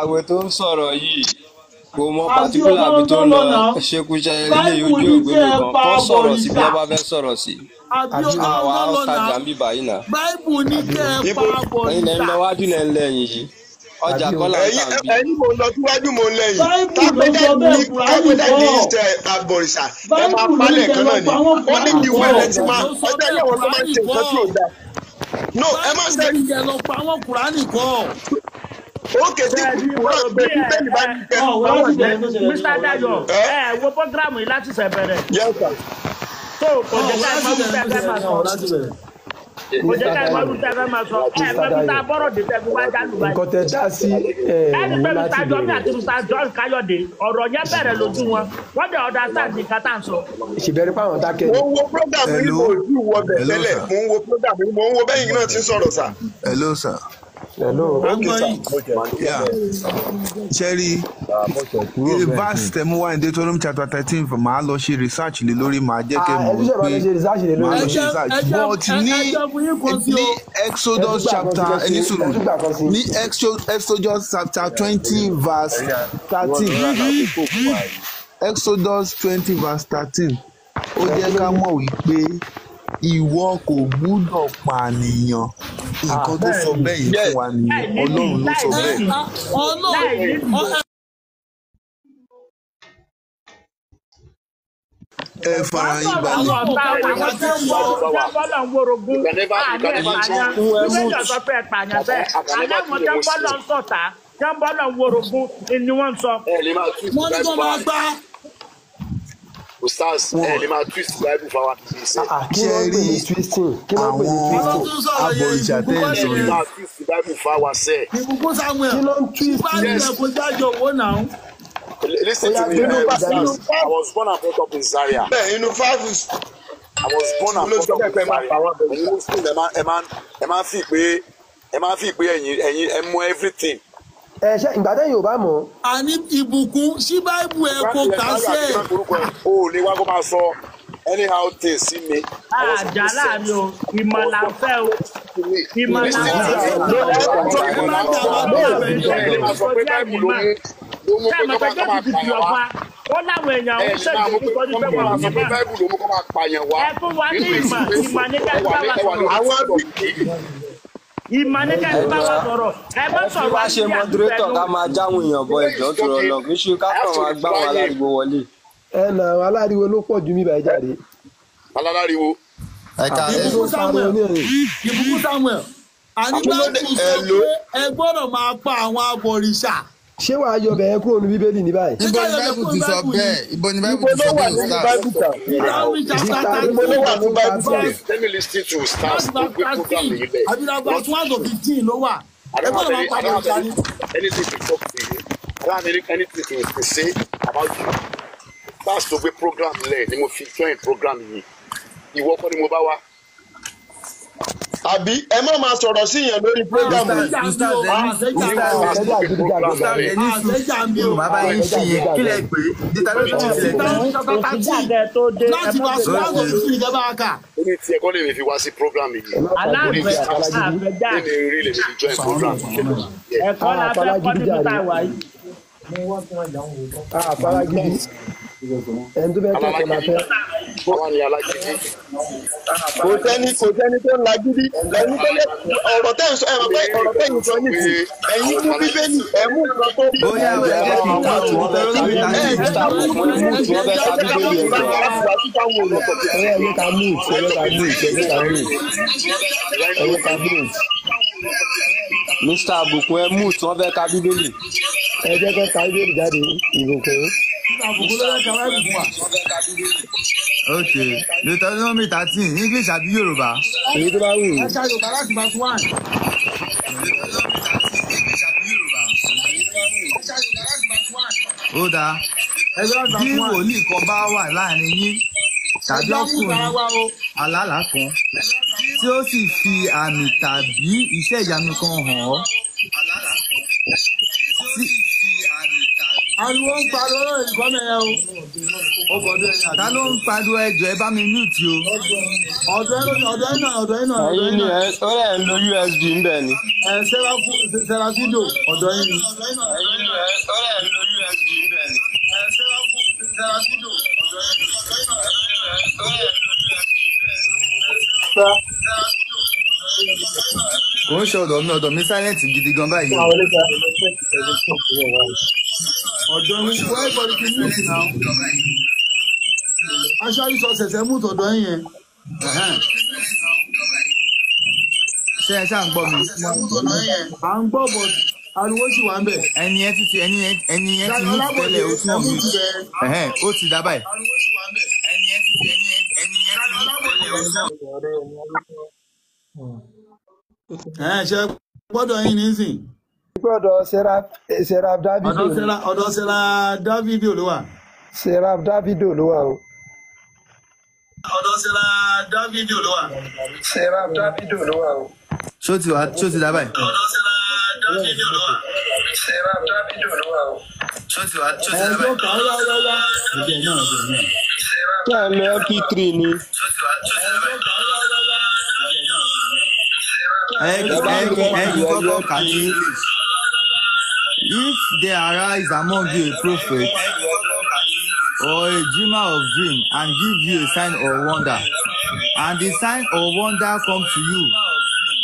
àwẹ̀ tó ń sọ̀rọ̀ yìí kò mọ pàtíkùlà bí tó ń lọ. Lọ́nà. ṣekúṣẹ́ ilé ojú ògbélé kan kọ́ sọ̀rọ̀ sí bí wọ́n bá fẹ́ sọ̀rọ̀ sí. àwa ọ̀tajà ń bì báyìí náà. báìbù ní kẹ́ ẹ pa ẹ̀yin lẹ́yìn abọ̀rìṣà. lọ wájú lẹ́yìn lẹ́yìn yìí. Ọjà kọ́lá ń ẹ̀yin tà ń bí. ẹ̀yin mo lọ síwájú mo lẹ́yìn. Kápẹ́tà ní ìṣe àbọ̀rìṣà ẹ máa palẹ̀ kan náà ni. Wọ́n ní ìwé rẹ̀ ti máa ọjọ́ wọn ló máa ń ṣe nǹkan tí ò dáa. no ẹ má ṣe ní ókè tí kúrò pé bíbélì bá ní kẹ́ Ọ̀ wọ́n láti bẹ̀rẹ̀ tó ṣẹlẹ̀ Mr. Dayo ẹ wo programu yìí láti ṣe bẹ̀rẹ̀ yẹ́sà tó kò jẹ́ ká láti bẹ̀rẹ̀ ẹ máa ṣẹlẹ̀ sọ ọ̀ láti bẹ̀rẹ̀. kò jẹ́ ká ìmọ̀ wípé ẹ fẹ́ máa sọ ẹ fẹ́ mi ta bọ́rọ̀ dé tẹ́ fi wá jálù báyìí. nǹkan tẹ dá sí ẹ ẹni mú pé láti Mr. Jomi bẹ̀rẹ̀ àti Mr. John Káyọ̀dé ọ̀rọ̀ yẹn bẹ̀rẹ̀ lójú wọn wọ́n dẹ̀ ọ̀dà sáà ní kátà ń sọ. ìṣèbẹ̀rẹ̀ pàwọn dákẹ́ mo ni. ń wo program yìí mo ò tí ì wọ bẹ̀ tẹ́lẹ̀ mo ń wo program yìí mo ń wo bẹ́yìn náà ti sọ̀rọ̀ sà. hello sir. Hello. ókè sà Yeah. Cherry, verse tẹ̀mú wá ní Deuteronomy chapter thirteen màá lọ ṣe research lè lórí màá jẹ́ kẹ́ Ah, research lè màá lọ ṣe research. but ní ní. Exodus chapter ẹ sùúrù ní Exo- Exodus chapter twenty verse thirteen. Exodus twenty verse thirteen. Ó jẹ́ ká mọ̀ wípé ìwọ kò gbúdọ̀ pànìyàn nǹkan tó sọ bẹ́ẹ̀ yìí fún wa nìyẹn Ọlọ́run ló sọ bẹ́ẹ̀. ẹ fara yín balẹ̀. àwọn ń bọ́ jẹ́ bọ́lọ̀ ń worogún àní ẹ̀pààyàn bíbélì ọ̀sọ́ pé ẹ̀pààyàn bẹ́ẹ̀. àní àwọn tí ń bọ́lọ̀ ń sọ̀tà. Tí ń bọ́lọ̀ ń worogún ni wọ́n ń sọ. wọ́n ní kó máa gbá. Ustaz ẹ lè máa twist bible fáwọn àti ìṣe Ah, kí ló ń pè ní twisting kí ló ń pè ní twisting abọ̀rìṣà ìbùkún tẹ́ ẹ̀ sọ twist bible fáwọn sẹ ìbùkún Samuel. kí ló ń twist? Yes. ẹ̀ kó jájọ owó náà. listen to me. i was born and brought up in zaria. Bẹ́ẹ̀ inú fáfù i was born and brought up in zaria. ẹ máa máa fi pé ẹ máa fi pé ẹ̀yin ẹ̀yin ẹ mọ everything. Ẹ ṣe ìgbà tẹ́yìn ò bá mọ̀ àní ìbùkún sí báìbù ẹ̀ kó kà sí ẹ̀. o ò lè wá kó máa sọ anyhow things sí mi. àjà láàárín o ìmọ̀ là ń fẹ́ o ìmọ̀ là ń fẹ́ o. ẹ má jà wá bí ẹ̀rẹ̀ ẹ lè máa sọ pé bible ló mú ló mú ṣé pé ẹ̀mọ̀ kó pé máa kó jésù máa ti pààyàn ọ̀pá wá. ó láwọn èèyàn ń lè máa ṣèjì mú pé kíkọ́ ní pé kó wọ́n pé bá ẹ fún wa ní ìmọ̀ ìmọ̀ ní kẹ́kẹ́ bá wa sọ̀rọ̀ àwọn ìmọ̀ ní kẹ́kẹ́ bá wa sọ̀rọ̀. Ẹ ẹ fi sọ̀rọ̀ wá ṣe mọdúrétọ̀ ká máa jáwọn èèyàn bọ ìjọ tó rọ lọ. Kì í ṣe ká kàn máa gbá wọn aládùúgbò wọlé. ẹ nà àwọn aláriwo ló pọ̀ ju mí báyìí jáde. aláriwo. Ẹ ká ẹ ìbùkún Samuel ìbùkún Samuel àní báìbù sọ pé ẹ gbọ́dọ̀ máa pa àwọn abọ̀rìṣà. Ṣé wàá yọ bẹ̀ẹ́ kúrò ní bíbélì ní báyìí. ibo ni bible ti sọ bẹ́ẹ̀ ibo ni bible ti sọ bẹ́ẹ̀ ustaz. Ìdáhùn chapter Ìta- thirteen Ìta- verse let me lis ten to stars tó gbé program yìí àbí na verse one to fifteen ló wà. I ẹ don't gbọ́dọ̀ have máa any, pa I don't abọ̀rìṣà have ni. any, anything to talk to you. I don't have any, anything to, to say about you. Stars tó gbé program lẹ̀ ni mo fi join program yìí. Ìwọ kọ́ ni mo bá wá. Àbí ẹ má máa sọ̀rọ̀ sí yẹn lórí program yìí. àṣẹjà mi o àṣẹjà mi o ẹja gidigidi àgbẹ̀. àṣẹjà mi o. bàbá yín ṣe yẹn kí lẹ pé deuteronomy ti tilẹ̀ pé Ìdáhùn chapter thirteen ìjàdẹ tó dé ẹ láti má verse one to fifteen ìjọba àkà. Ó ní tí ẹ̀kọ́ lè mi fi wá sí program yìí. aláàbẹ̀ àbẹ̀dá Lé mi rí lè mi fi join program yìí. ẹ̀kọ́ la fẹ́ kọ́ níbi tá a wà yìí. àfárá gidi ẹni tó fẹ́ kẹ́kọ̀ọ́ la fẹ́. Àwa ni alágídí. kò sẹ́ni kò sẹ́ni tó ń la gidi ẹni tó yẹ ọ̀rọ̀ tẹ́ ń sọ ẹ mọ̀ pé ọ̀rọ̀ tẹ́ ń sọ nìkú ẹ̀yin mú bíbélì ẹ̀ mú nǹkan tó bí. bóyá ẹ jẹ́ kí n ká tó deuteronomy ẹ ẹ thirteen jẹ́ ká mú wọ́n fẹ́ ká bíbélì ẹ̀ lọ. ẹ yẹ ká mú ìtẹ́ ẹ yẹ ká mú ìtẹ́ ẹ yẹ ká mú ìtẹ́ ẹ yẹ ká mú mr abukun ẹ mú tí wọ́n fẹ́ ká bíbélì. ẹ jẹ́ kó ka bíbélì jáde ìbùkún. Ok. Deuteronomy thirteen english àbí yorùbá. èyí tó bá wù. Ẹ ṣe àyọ̀ká láti verse one. ó dáa láti bí wòlíì kan bá wà láàárín yín tàbí ọkùnrin alálàá kan tí ó sì fi àmì tàbí iṣẹ́ ìyanu kan hàn ọ́ ariwo ń pariwo lórí ìkọ́nà yẹn o. ó gbọ́dọ̀ ẹ̀yìn àti. ta ló ń pariwo ẹjọ́ ẹ bá mi mute o. ọ̀dọ̀ ẹ̀ ọ̀dọ̀ ẹ̀ náà ọ̀dọ̀ ẹ̀ náà ọ̀dọ̀ ẹ̀yin ẹ̀ ni ẹ ó rẹ̀ ń lo usb ń bẹ̀ ni. ẹ̀ sẹ́ráfídò ọ̀dọ̀ ẹ̀ ni. ẹ̀yin ni ẹ ó rẹ̀ ń lo usb ń bẹ̀ ni. kò ń ṣe ọ̀dọ̀ mi ọ̀dọ̀ mi silent gidi gan báyìí. O. ọ̀dọ̀ mi wọ́n ẹ̀kọ́ ni kí n mú sí náà. aṣáájú sọ ṣẹ̀ṣẹ̀ mú tọ̀dọ̀ ẹ̀ yẹn. Ṣé ẹ ṣáà ń gbọ́ mi. à ń gbọ́ bọ̀ ariwo sì wà ń bẹ̀. ẹni yẹn ti ẹni yẹn ẹni yẹn ti mute tẹ́lẹ̀ ó tún ẹ̀hẹ́n ó ti dá báyìí. ẹni yẹn ti ẹni yẹn ẹni yẹn ti mute tẹ́lẹ̀ ó tún ẹ̀ ṣe gbọ́dọ̀ yín nísìn. Gbọ́dọ̀ serap serap davido ọ̀dọ̀ ọ̀dọ̀ sẹ́ra dávídì ló wà. serap davido ló wà o ọ̀dọ̀ sẹ́ra dávídì ló wà. serap davido ló wà o ṣó ti wá ṣó ti dá báyìí. ọ̀dọ̀ sẹ́ra dávídì ló wà. serap davido ló wà o ṣó ti wá ṣó ti ẹ̀ dá tó báyìí. kà á yáyáyá. ìjẹ́ náà ìjẹ́ náà. kí ẹ lo mp3 ni. ẹ ẹ ẹ yìí kọ́kọ́ kà ní english. If there arise among you a prophet or a dreamer of dream and give you a sign or wonder and the sign or wonder come to you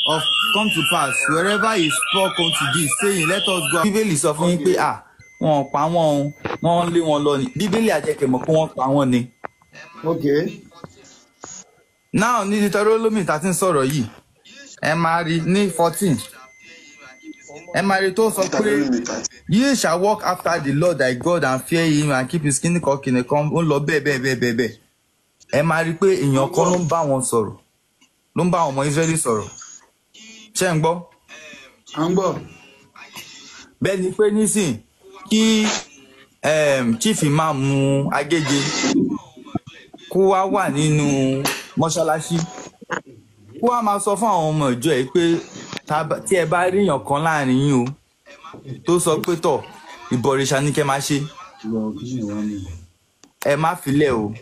of come to pass wherever he spoke unto thee saying let us go. bíbélì sọ fún yín pé à wọn pa wọn o wọn lé wọn lọ ni bíbélì àjẹkẹmọ pé wọn pa wọn ni. now ní deuteronomy tá a ti ń sọ̀rọ̀ yìí ẹ máa rí ní fourteen ẹ máa rí tó sọ pé ye shall walk after the lord thy god and fear him and keep his kingdom kìnìún kan ó ń lọ bẹ́ẹ̀ bẹ́ẹ̀ bẹ́ẹ̀ bẹ́ẹ̀ bẹ́ẹ̀. Ẹ máa rí pé èèyàn kan ló ń bá wọn sọ̀rọ̀ ló ń bá àwọn ọmọ israẹli sọ̀rọ̀. Ṣé ń gbọ́? À ń gbọ́. bẹ́ẹ̀ ni pé nísìn kí um, chief imam agége kó wá wà nínú mọ́ṣáláṣí. Kó wá máa sọ fún àwọn ọmọ ìjọ ẹ̀ pé tí ẹ bá ríyàn kan láàárín yín o tó sọ pé tọ̀ ìbọ̀rìṣà ní kẹ́ máa ṣe ẹ má filẹ̀ o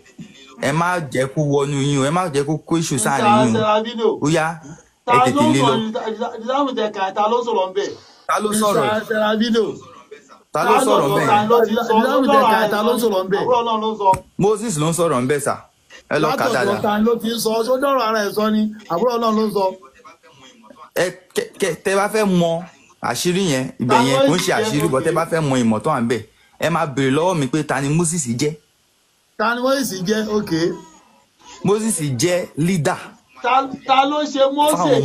ẹ má jẹ́ kó wọnú yín o ẹ má jẹ́ kó kó ìṣù sáàrin yín o ó yá ẹ tètè lé lọ ta ló sọ̀rọ̀ ń bẹ̀. ta ló sọ̀rọ̀ ta ló sọ̀rọ̀ ta ló sọ̀rọ̀ ń bẹ̀. moses ló ń sọ̀rọ̀ ń bẹ̀ sà ẹ lọ kà látọ̀dọ̀ dáadáa. ta ló ti sọ sójú ọ̀rọ̀ ara ẹ̀ sọ ni àbúrò ọlọ́run ló sọ. Tẹ bá fẹ́ mọ àṣírí yẹn ibẹ̀ yẹn kò ń ṣe àṣírí bọ́ tẹ bá fẹ́ mọ ìmọ̀ tó wà ń bẹ̀ ẹ máa béèrè lọ́wọ́ mi pé ta ni moses jẹ́ ta ni sì jẹ́ òkè. moses jẹ́ leader Ta- ló ṣe ọmọ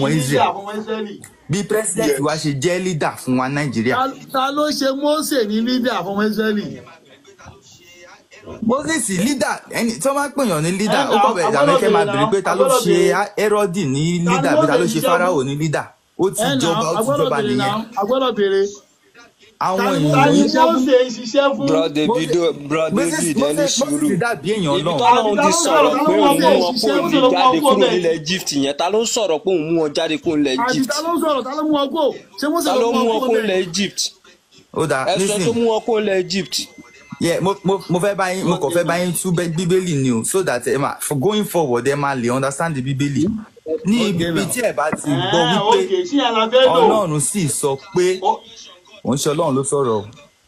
ní. Lídíà fún ọmọ Ísírẹ́lì? bí president wa ṣe jẹ́ leader fún wa nàìjíríà Ta- ló ṣe Mósè ní lídà fún ọmọ. Moses leader ẹni tí wọ́n bá pèèyàn ní leader ó nà, kọ̀ bẹ̀rẹ̀ agbọ́dọ̀ dàbí kẹ́ máa béèrè pé ta ló ṣe herodi ní leader bí ta ló ṣe fún? ní leader? Ó ti jọba ó ti jọba nìyẹn. àwọn èèyàn yìí Mósè ń ṣiṣẹ́ fún? bro davido bro david ẹni sùúrù. ibi tọ́lọ́run ti sọ̀rọ̀ pé òun mú wọn kó mú jáde kúrò nílẹ̀ egypt yẹn. Ta ló ń sọ̀rọ̀ pé òun mú wọn jáde kúrò nílẹ̀ egypt? ta ló ń sọ̀rọ̀ ta ló mú wọn kó nílẹ̀ egypt? Ó dà ẹ sọ tó mú wọn kó nílẹ̀ egypt yeah mo mo mo fẹ́ bá yín mo kàn fẹ́ bá yín tú bíbélì ni o so that ẹ máa for going forward ẹ máa lè understand the bíbélì. Ní ibi tí ẹ bá ti gbọ́ Ẹ, wípé ọlọ́run sì sọ pé òun ṣe ọlọ́run ló sọ̀rọ̀. O.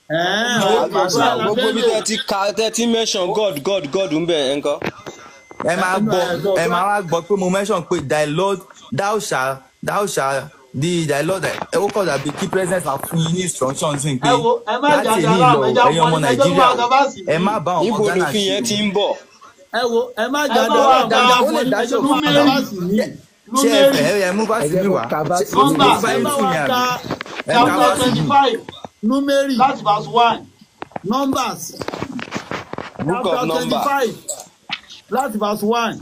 Ẹ̀ẹ́n, gbogbo bí tẹ ti ka tẹ ti mention god god god ń bẹ ńkọ́. ẹ máa gbọ́ ẹ máa wá gbọ́ pé mo mention pé thy lord thou shall thou shall the thy lord ẹ ó kọ̀ dàbí kí president fún yín ní instructions sí pé láti ní ẹ já ẹ̀yin ọmọ nàìjíríà ẹ má bá ọmọ ghana ṣe bọ̀. ẹ wo ẹ má jáde àgbàjà dájọ́ fún ó lè ẹni dájọ́ tó fún máa wa. bá sì ní. ṣé ẹ fẹ́ ẹ mú bá sí wá Nọ́mbà ẹ ká wá Chapter sí twenty mi. five númérì láti verse one. numbers book of chapter twenty number five láti verse one.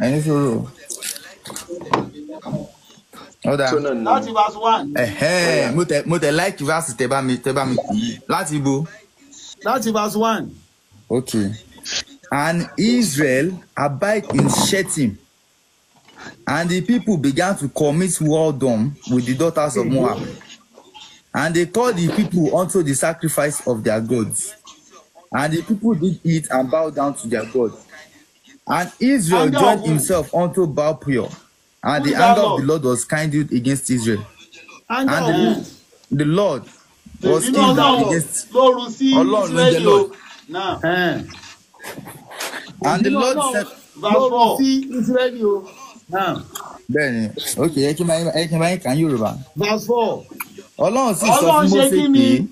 Ẹni ó dáa láti verse one. ẹ̀hẹ́n mo tẹ mo tẹ like verse tẹ bá mi tẹ bá mi kì í láti ibo. láti verse one. Okay. And Israel abide in Shittim. And the people began to commit whoredom with the daughters of Moab. And they called the people unto the sacrifice of their gods. And the people did eat and bow down to their God. And Israel Anger joined himself unto Baal Peor. And the anger of Lord? the Lord was kindled against Israel. anger And the, the Lord was kindled against Ọlọ́run ló jẹ́ Lord. náà and the Lord said lóru sí Ísírẹ́lì o. Bẹ́ẹ̀ni ok ẹ kí n bá yín ẹ kí n bá yín kà ń Yorùbá. verse four. Ọlọ́run sì sọ fún ṣe Mósè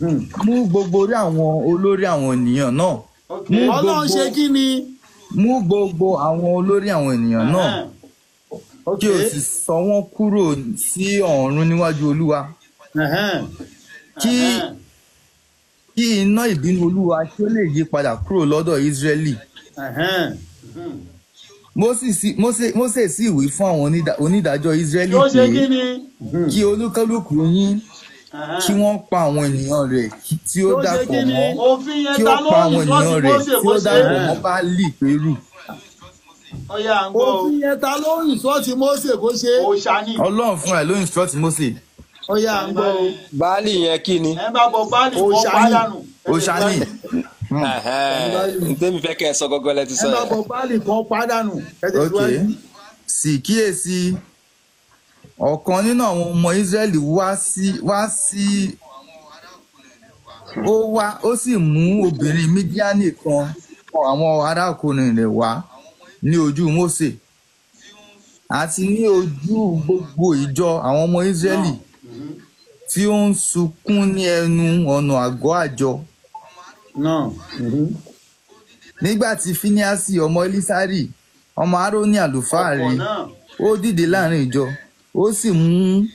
pé mú gbogbo orí àwọn olórí àwọn ènìyàn náà. Mú Ọlọ́run ṣe kí ni mú gbogbo àwọn olórí àwọn ènìyàn náà kí o sì sọ wọ́n kúrò sí ọ̀run níwájú Olúwa. Kí kí iná ìbínú Olúwa kí ó lè yí padà kúrò lọ́dọ̀ Ísírẹ́lì. Mósè sì- Mósè sì wí fún àwọn onídà- onídàájọ́ Ísírẹ́lì kí pé kí olúkálùkù yín kí wọ́n pa àwọn ènìyàn rẹ̀ tí ó dàpọ̀ mọ́. Yẹn kí ó pa àwọn sọ ènìyàn rẹ̀ Mósè tí ó dàpọ̀ mọ́ Báálì pẹ̀rù. ọyà ń gbọ́ òfin yẹn ta ló ń sọ sí Mósè kó ṣe Ọlọ́run fúnra ẹ̀ ló Mósè. ń gbọ́ o. Baálì yẹn kí ni. ẹ bá bọ Òṣàní. pàdánù Òṣàní. ntẹ́mi fẹ́ kẹ́ ẹ sọ gọ́gọ́ lẹ ti ẹ sọ bá yẹn. bọ báàlì kọ́ pàdánù ẹ ok. sì kíyèsí ọ̀kan nínú àwọn ọmọ Ísírẹ́lì wá sí wá sí ó wá ó sì mú obìnrin Mídíánì kan àwọn arákùnrin rẹ̀ wá ní ojú Mósè. Àti ní ojú gbogbo ìjọ àwọn ọmọ Ísírẹ́lì tí ó ń sunkún ní ẹnu ọ̀nà àgọ́ àjọ. Náà nígbà tí Fíníásì ọmọ Elísárì ọmọ Árónì àlùfáà rí ó dìde láàárín ìjọ ó sì mú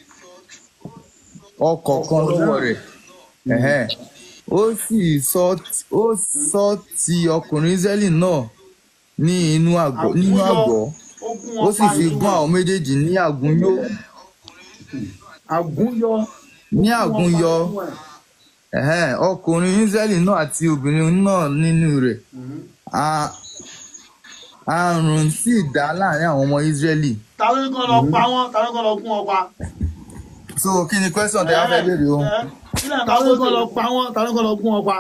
ọkọ̀ kan lọ́wọ́ rẹ̀. Ó sì sọ ti ọkùnrin Ísírẹ́lì náà ní inú àgọ́ ó sì fi gún àwọn méjèèjì ní àgúnyó ní àgúnyọ ọkùnrin Ísírẹ́lì náà àti obìnrin náà nínú rẹ̀. A- àrùn sì dá láàárín àwọn ọmọ Ísírẹ́lì. ta ló ní kán lọ pa wọn ta ló ní kán lọ gún wọn pa. so kí ni question tẹ́ wá fẹ́ béèrè o ta ló ní kán lọ pa wọn ta ló ní kán lọ gún wọn pa.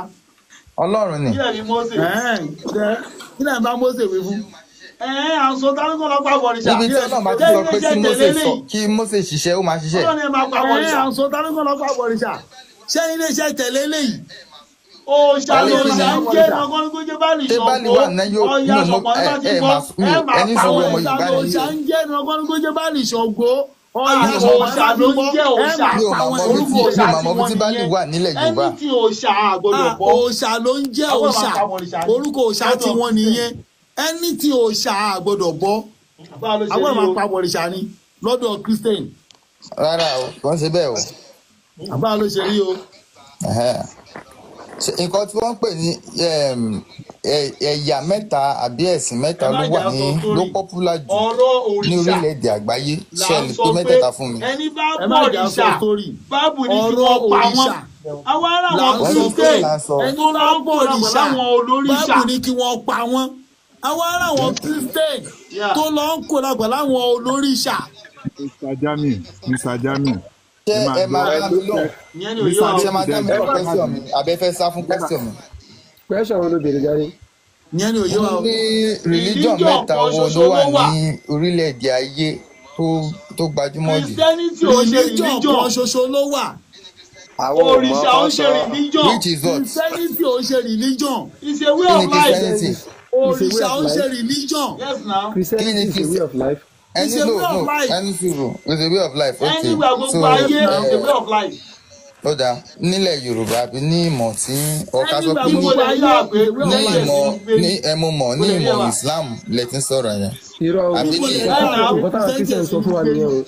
Ọlọ́run ni. kílẹ̀ ni Mósè. kílẹ̀ ń bá Mósè wí fún. àǹsọ ta ló ní kán lọ pa bọ̀rìṣà. níbi tí ọlọ́run máa ti sọ pé kí Mósè sọ kí Mósè ṣiṣẹ́ ó máa ṣiṣẹ́. ọlọ́run ẹ máa pa bọ̀rìṣà. pa ṣé ilé iṣẹ́ tẹ̀lé léyìí. Òòṣà Alẹ́ lòòṣà ń jẹ́ ọkọ ní kó jẹ́ bá náà yóò ọ̀yà ẹ nígbà tí kò ẹ máa pa wọn. òòṣà yìí. ń jẹ́ ọkọ ní kó jẹ́ bá nìṣọ́ gbó. ọ̀yà Mi ò mọ ṣọ̀pọ̀ ló ń jẹ́ òòṣà. mi ò máa mọ ibi tí nílẹ̀ Yorùbá. ẹni tí òòṣà àgbọ̀dọ̀ bọ́. òòṣà ló ń jẹ́ Àwọn òòṣà orúkọ òòṣà tí wọ́n nìyẹn ẹni tí òòṣà àgbọ̀dọ̀ bọ́ àwọn máa pa bọ̀rìṣà ni lọ́dọ̀ Christian rárá o ń ṣe bẹ́ẹ̀ o. àbá ló ṣe rí o. Nǹkan tí wọ́n ń pè ní ẹ̀yà mẹ́ta àbí ẹ̀sìn mẹ́ta ló wà ní ló pọ́pùlà jù ní orílẹ̀-èdè àgbáyé ń sọ pé mẹ́tẹ̀ẹ̀ta fún mi. ẹni bá bọ̀ òrìṣà báàbù ní kí wọ́n pa wọ́n àwọn ará wọn ń ń sọ. ẹni tó bá bọ̀ òrìṣà báàbù ní kí wọ́n pa wọ́n àwọn ará wọn Christian tó lọ ń kó lágbà láwọn olóríṣà. Mr. Jamiu Mr. Jamiu ṣé ẹ máa dá mi ṣé ẹ máa dá mi question mi. Àbẹ fẹ́ sá fún question mi. question wo ló béèrè jáde. ìyẹn ni òye wa o. ní religion mẹ́ta wo ló wà ní orílẹ̀-èdè ayé tó gbajúmọ̀ jù. Religion kan ṣoṣo ló wà. àwọn òrìṣà ọkọ ṣe sọ religion. Which is what? Christianity ò ṣe religion. It's a way of life. Òrìṣà ò ṣe religion. Yes now. Christianity is a way of life. Ẹni It's a no way of no. life. ẹni sùúrù it's a way of life. Okay. Anywhere so gbogbo ayé it's a way of life. ó dáa nílẹ̀ yorùbá àbí ní ìmọ̀ tí ọ̀ka sọ pé ní ìmọ̀ ní life ẹ mo mọ̀ ní ìmọ̀ islam lẹ ti ń sọ̀rọ̀ yẹn. Irọ́ o. Àbí ní táwọn christian sọ fún wa nìyẹn o.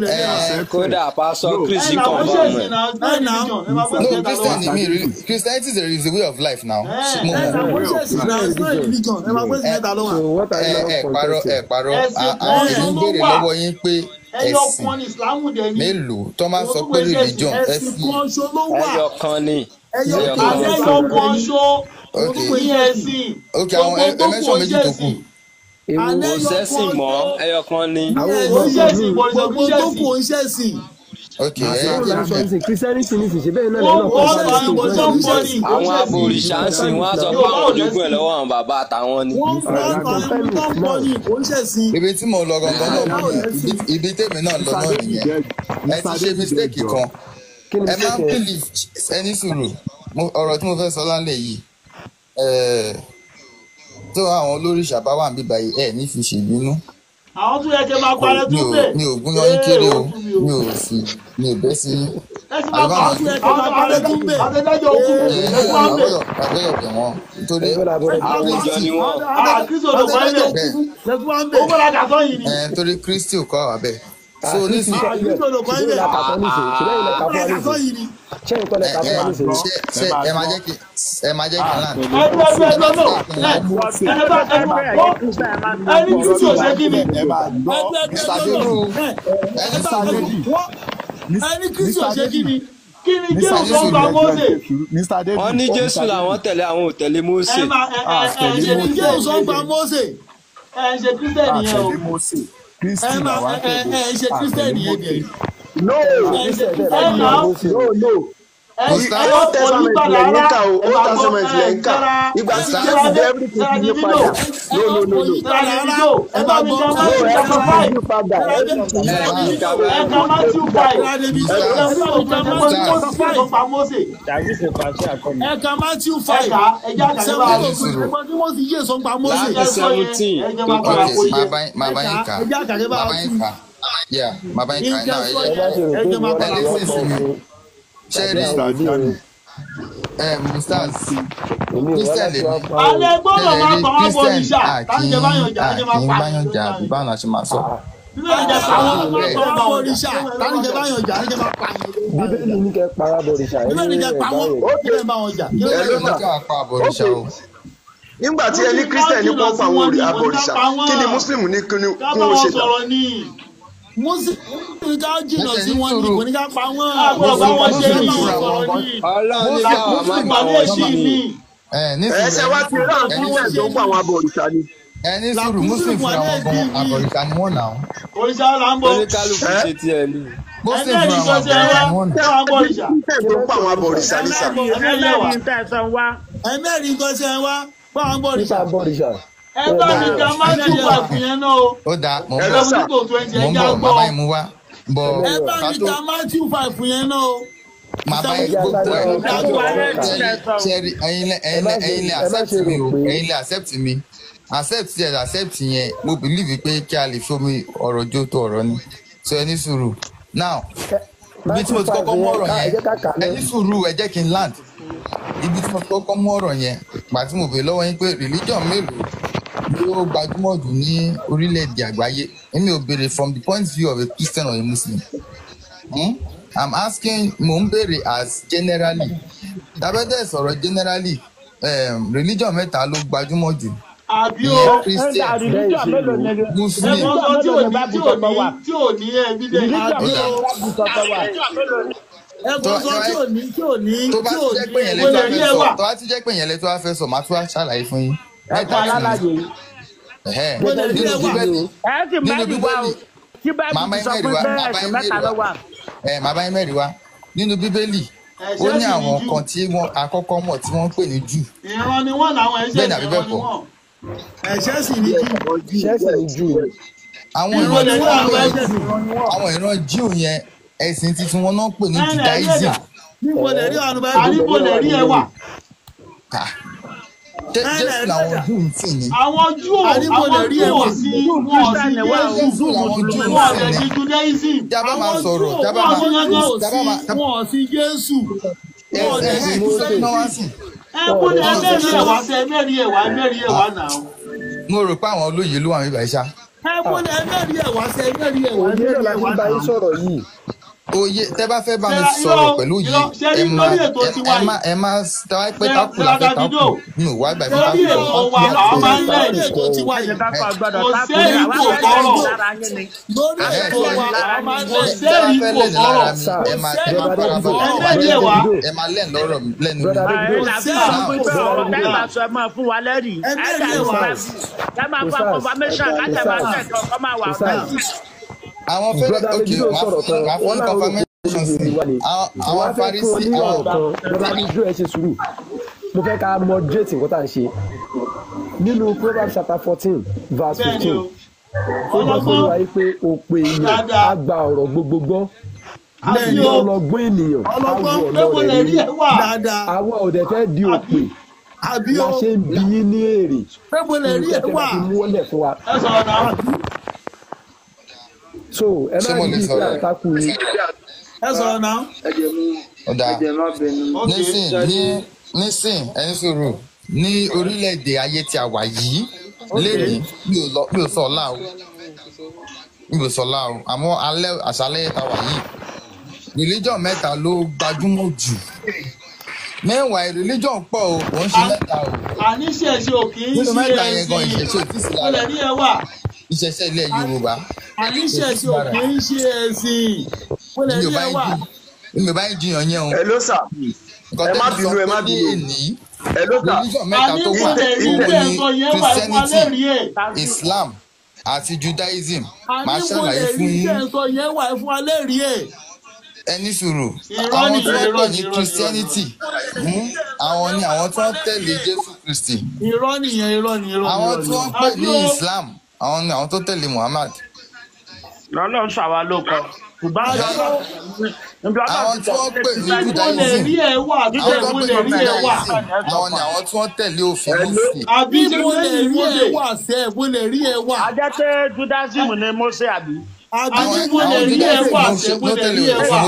ẹ kódà pásọ chris nà kàn bọ̀ ṣe ọmọ ìsìn ẹ̀. náà it's not religion ẹ máa gbé no christian ni mi really christianity is a, is a way of life. now ẹ mo ẹ nà mọ̀ ẹ now parọ́ ẹ parọ́ èmi ń béèrè lọ́wọ́ yín pé ẹ̀sìn. mélòó? Tó máa sọ pé religion ẹ̀sìn ẹyọ kan ni. Ẹyọ kan ṣo. Orúkọ okay. yẹn ẹ̀sìn. Méjì tó kù kò sẹ́sìn mọ́. ẹyọ kan ni. Àwọn ó ọmọ ṣẹ̀sìn ìbọ̀rìṣà gbogbo kò tó ṣẹ̀sìn ń ṣẹ̀sìn christianity ní ìsìnṣẹ́ bẹ́ẹ̀ náà bọ̀ ní. Àwọn abòrìṣà ń sìn wọn á sọ pé àwọn ológun ẹ̀ lọ́wọ́ àwọn bàbá àtàwọn ni. kò ibi tí mo lọ gangan náà ibi- ibi tèmi náà lọ náà nìyẹn. ẹ ti ṣe mistake kan. Ẹ máa ń believe ẹni sùúrù. Mo- ọ̀rọ̀ tí mo fẹ́ sọ lálẹ́ yìí eh, tó àwọn olóríṣà bá wà níbí báyìí ẹ ní fi ṣèbínú àwọn tó yẹ kí ẹ máa parẹ́ tún bẹ̀. mi ò gún yọyín kéré o. mi ò sì mi ò bẹ́ sí ẹ sì máa pa àbámọ̀ àwọn tó yẹ kí máa parẹ́ tún bẹ̀. àtẹ̀dájọ́ òkú ẹ ẹ fún wa bẹ̀. àbẹ́yọ̀ àbẹ́yọ̀ bẹ̀? Wọ́n nítorí àwùjọ ni. Wọn. bẹ́ẹ̀ kristi ò kọ́ àwọn abẹ́ so nísìnyí ló ṣé nǹkan ẹ fún wa ẹ nísìnyí. ṣe ṣe ẹ máa jẹ́ kí ẹ máa jẹ́ kí land ẹgbẹ́ ẹgbẹ́ ẹgbẹ́ náà ẹ ẹ bá ẹ bá ó ẹni tí tí ò ṣe kí ni. ẹ máa gbọ́ lọ́nà. Ẹ ẹ bá Dedu. ẹni kristi ò ṣe kí ni. kí ni o sọ Dedu. gba. David. wọ́n ní jésù làwọn tẹ̀lé àwọn ò tẹ̀lé mósè. ẹ ẹ ẹ ẹ ṣe ni jésù ń pa mósè. ẹ ṣe kírísítẹ́nì yẹn o. Kristi ẹ ṣe yẹn dẹ̀. no yẹn. No no ẹ ẹ ó ní padà lẹ́yìn rárá ká o ẹ máa gbọ́ ẹ ká sára ìgbà tí jésù everything sára ti yí padà no no no no ẹ no Matthew chapter everything five yí padà yí padà. ẹ Matthew five Sára Davido. ẹ ká Matthew five ló pa Mósè ẹ ẹ ká ẹ kàdé bá a sẹ́wọ́n ẹ̀gbọ́n tí wọ́n sì yé sọ pa mósè. ẹ sọ yẹn ẹ jẹ́ máa padà máa bá yín- máa kà ẹ jẹ́ máa bá yín kà yeah máa bá yín kà náà ẹ ẹ ẹ jẹ́ máa padà ẹ lè sọ. sí mi ṣe rí Mr. Jami. ẹ mustaz christian lèmi wá pa alẹ́ gbọ́dọ̀ máa rí pa wọ́n bọ̀ christian níṣà táwọn jẹ báyọ̀ jà ẹ jẹ́ máa àkín pa. Báyọ̀ jà àbí báwọn la ṣe máa sọ? Bẹ́ẹ̀. báyọ̀ bíbélì ní kẹ́ para bọ̀rìṣà Bíbélì ni ẹni jẹ ẹ̀ pa wọ́n. báyẹn Kí lè bá wọn jà? Kí lè Ẹ ló ní ká pa àbọ̀rìṣà o. Nígbà tí ẹni kírísítẹ̀nì kọ́ pa àwọn abọ̀rìṣà kí ni mùsùlùmí ní kí ni bá wọ́n ṣe wọn ní ká jìnnà sí wọn ní kò ní ká pa wọ́n. àgbọ̀dọ̀ bá wọn ṣe ní Mùsùlùmí ní káwọn má bá wọn ṣe. ní ẹ ní ẹ ṣe wá ti rán ẹni kírísítẹ̀nì tó ń pa àwọn abọ̀rìṣà ni. ẹ ní sùúrù muslim fúnra wọn gan àbọ̀rìṣà ni wọ́n nà òrìṣà là ń bọ̀ oníkálukú ṣe tiẹ̀ ní. muslim ẹgbẹ́ fúnra ìjọ wọn ṣe àbọ̀rìṣà wá ni wọ́n nà wọn ìṣà kírísítẹ̀nì tó àwọn abọ̀rìṣà sà. ẹlẹ́wà Ẹ̀mẹ́rin kan ṣe wá ẹ bá mi ka Matthew five yẹn náà o. Ó dáa mò ń bọ̀. ẹ ń bọ̀ bàbá yìí mú wá. Bọ̀ Ẹ bá mi ka Matthew five yẹn náà o. máa bá yín gbogbo ẹ̀ ṣẹ́rí ẹ̀yin lẹ ẹ̀yin lẹ ẹ̀yin lẹ accept mi o. Ẹ̀yin lẹ accept mi. Accept yẹ accept yẹn. Mo believe pé kí a lè fi omi ọ̀rọ̀ jó tó ọ̀rọ̀ ni. So ẹ ní sùúrù. Now ibi tí mo ti kọ́kọ́ mú ọ̀rọ̀ yẹn ẹ ní sùúrù ẹ jẹ́ kí n land. Ibi tí mo ti kọ́kọ́ mú ọ̀rọ̀ yẹn gbà tí mo bèèrè lọ́wọ́ yín pé religion mélòó ni ó gbajúmọ̀ jù ní orílẹ̀-èdè àgbáyé. Èmi ò béèrè from the point of view of a Christian or a Muslim. Hmm? I'm asking mo ń béèrè as generally. Tabẹ́tẹ̀ sọ̀rọ̀ generally um, religion mẹ́ta ló gbajúmọ̀ jù. Àbí o? Christian Muslim tí ò ní tí ò ní tí ò ní evidence. Ẹ̀gbọ́n sọ tí ò ní tí ò ní tó bá tí ti ò jẹ́ ní. pé yẹn lè tó wá fẹ́ sọ tó bá ti jẹ́ pé yẹn lè tó wá fẹ́ sọ màá tún wá ṣàlàyé fún yín ni Ẹ̀hẹ́n. nínú bíbélì. Nínú bíbélì. màá bá yín mẹ́rin wá màá bá yín mẹ́rin wá ẹ̀ màá bá yín mẹ́rin wá nínú bíbélì ó ní àwọn kan tí wọ́n àkọ́kọ́ mọ̀ tí wọ́n ń pè ní jù. Ni Bẹ́ẹ̀ ni àbí bẹ́ẹ̀ ni kọ́? Ẹ̀ṣẹ̀ sì ní jù. ní jù. Ní. àwọn ìran ni tí wọ́n pè ni wọ́n. àwọn ìran jíù yẹn ẹ̀sìn titun wọn náà pè ní Ẹ lẹ̀ rí judaism ẹ̀dà. Níbo lè rí àwọn báyìí? àríbo lè rí ẹwà Ká. Jé- jésù làwọn júù ń sìn ní àwọn júù Àríbo lè àwọn rí júù ẹwà. ò sí wọn ò sí jésù. Jésù. Làwọn júù ń wọn ò sìn lè ní sí judaism tí a bá sọ̀rọ̀ a bá sí sí sí tí wọ́n wá sìn ẹ ẹ̀wà ẹmẹ́rin ẹ̀wà náà mo rò pé wà náà la fi ẹ̀wà ń bá yín náà. sọ̀rọ̀ yìí. oyè tẹ bá fẹ́ bá mi Ṣé- sọ̀rọ̀ irọ́- pẹ̀lú yìí irọ́, ṣé ẹ rí má lórí ètò ẹ- tiwa ẹ má ẹ má Ṣé- kákù ṣé la fẹ́ kákù Davido? mi ò wá ìgbà Ṣé rí ètò ìfẹ́ wa àwọn máa ń lẹ̀ Lórí ètò tiwa yìí. kò sẹ́yìn kò kọ́rọ̀ Lórí ètò wa àwọn máa ń kò lẹ̀. sẹ́yìn fẹ́ kò lẹ́nu lára kọ́rọ̀ mi ẹ má ẹ má Brother fara Davido, balẹ̀ Ẹgbẹ́ ẹ̀wà. ẹ má lẹ́nu lọ́rọ̀ mi lẹ́nu mi. Brother Davido, àwọn fẹ́rẹ̀ Brother ok Davido máa sọ̀rọ̀ fún fún wọ́n láwọn confirmation ìbéèrè wa ni Àwọn- mo àwọn wá fẹ́ fún Farisí- ní ọ̀rọ̀ àwọn- kan. Bàbá mi dúró ẹ ṣe sùúrù. Mo fẹ́ ká moderate nǹkan tá à ń ṣe. Nínú proverbs chapter fourteen verse fifteen ó fún wa yìí pé òpè èèyàn á gba ọ̀rọ̀ gbogbo gbọ́. O. ọlọ́gbọ́n ènìyàn pé ọ̀nà lè rẹ̀ rí rí ẹ wà. dáadáa. àwa ò dẹ̀ fẹ́ di òpè. La o. ṣe ń bi yín ní èrè. Pé wà. bá fi mú wọlé fún wa. So ẹ má pé sọ̀rọ̀? àtakù yín ẹ sọ̀rọ̀ náà. ọ̀dà nísìn ní nísìn ẹni sòrò ní orílẹ̀-èdè ayé tí a wà yìí lẹ́yìn mi ò lọ mi ò sọ ọ̀la o. Mi ò sọ ọ̀la o. Àmọ́ alẹ́ àṣálẹ́ tá a wà yìí religion mẹ́ta ló gbajúmọ̀ jù. Meanwhile religion pọ̀ o kò ń ṣe mẹ́ta o. Àní ṣẹ̀ṣẹ̀ ò kì í nínú ṣe mẹ́ta yẹn gan ẹ̀sìn. Ìṣẹ̀ṣẹ̀ ẹ ilẹ̀ Yorùbá àní ṣẹ̀ṣẹ̀ ò kì í ṣe ẹ̀sìn. ò bá ẹ wà. mi ò bá yín jiyàn yẹn o Hello sir. nǹkan ẹ má bínú ẹ má ní bínú. èní Hello sir. religion mẹ́ta àní tó mo wà lè rí òun bẹ́ẹ̀ ni sọ yẹn wà Christianity rí ẹ̀. Islam àti Judaism máa ṣàlàyé fún yín bẹ́ẹ̀ sọ yẹn wà alẹ́ rí ẹ̀. ẹni sùúrù àwọn tí wọ́n pè ní Christianity hmm, àwọn ni àwọn tí wọ́n tẹ̀lé Jésù Kristi irọ́ nìyẹn irọ́ ni irọ́ ni àwọn tí ni. wọ́n pè ní. Islam àwọn ni àwọn tó tẹ̀lé Muhammad lọ́lọ́run ṣàwa ló kọ àwọn tí wọ́n pè ní Judaism àwọn tó pè ní. Judaism àwọn ni àwọn tí wọ́n tẹ̀lé òfin Mósè àbí mo lè rí ẹ wà sẹ́ mo lè rí ẹ wà. ajẹ́ pé judaism ni Mósè àbí. àbí mo lè rí ẹ wà sẹ́ mo lè rí ẹ wà.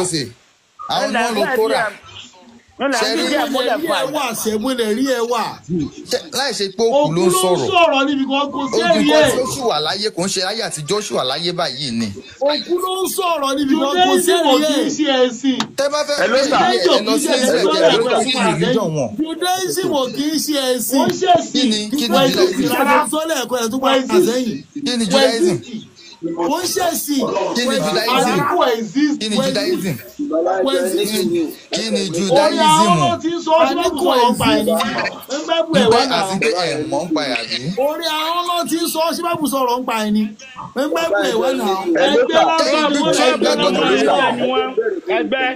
Àwọn ni wọ́n lo Torah nílẹ̀ Ṣẹ́rí- ní díẹ̀ mo lè múlẹ̀ rí ẹ wà sẹ́ mo lè rí ẹ wà. Ṣé- láì ṣe pé òkú òkú ló ló ń ń sọ̀rọ̀? sọ̀rọ̀ níbi kan kò nǹkan ẹ̀. tí ó sì wà láyé kò ń ṣe láyé àti Joshua láyé báyìí ni. Òkú ló ń sọ̀rọ̀ níbi kan kò sí judaism ò èrè kì í ẹ̀. ṣe ẹ̀sìn. tẹ́ bá fẹ́ ìdí ẹ̀ ẹ lọ sí Israel kẹ́ ẹ lọ sí religion wọn. Judaism kì í ṣe ẹ̀sìn. ń kí ni kí ni Judaism? Ẹ̀ kí ni Judaism Judaism? àdínkù exist. kí ni Judaism kí ni Judaism ẹgbẹ́ bu nígbà náà. àti pé ẹ̀ mọ̀ ń pa ẹ̀ àbí orí àwọn ló ti sọ kò sọ̀rọ̀ ń pa ẹ̀ ní. ẹgbẹ́ bu ẹ̀wẹ̀ náà. Ẹgbẹ́ lásán ló gbọ́dọ̀ lọ́wọ́ ni wọ́n ẹgbẹ́